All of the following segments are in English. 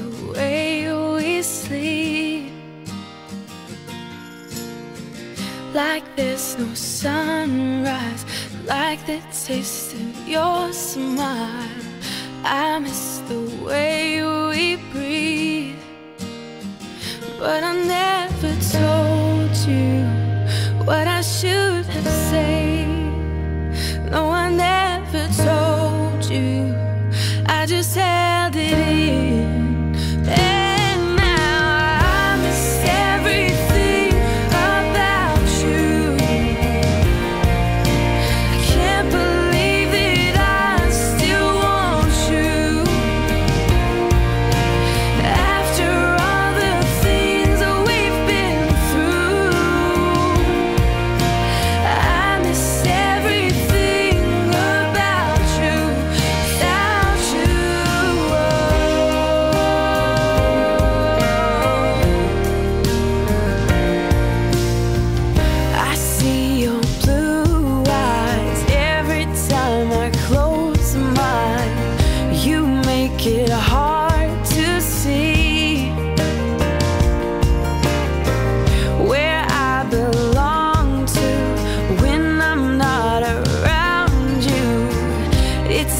the way we sleep. Like there's no sunrise, like the taste of your smile. I miss the way we breathe, but I never told you what I should have said. No, I never told you. I just held it in.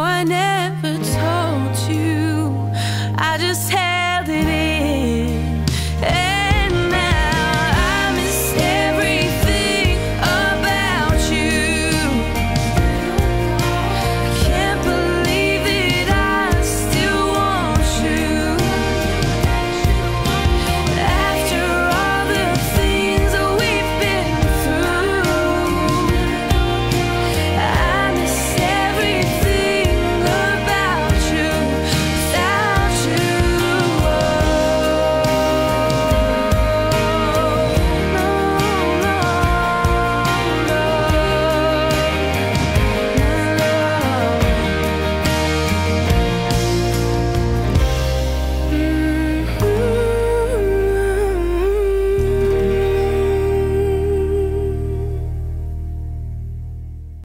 I never